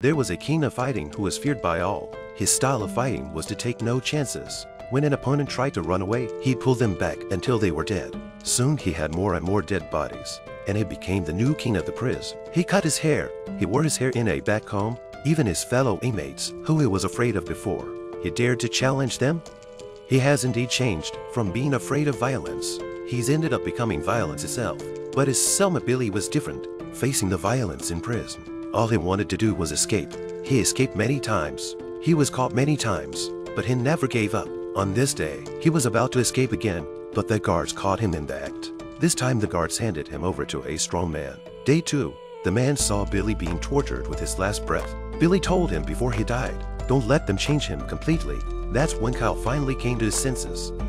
There was a king of fighting who was feared by all. His style of fighting was to take no chances. When an opponent tried to run away, he'd pull them back until they were dead. Soon he had more and more dead bodies, and he became the new king of the prison. He cut his hair, he wore his hair in a back comb, even his fellow inmates, who he was afraid of before. He dared to challenge them. He has indeed changed from being afraid of violence. He's ended up becoming violence itself. But his Selma Billy was different, facing the violence in prison. All he wanted to do was escape. He escaped many times. He was caught many times, but he never gave up. On this day, he was about to escape again, but the guards caught him in the act. This time the guards handed him over to a strong man. Day 2, the man saw Billy being tortured with his last breath. Billy told him before he died, don't let them change him completely. That's when Kyle finally came to his senses.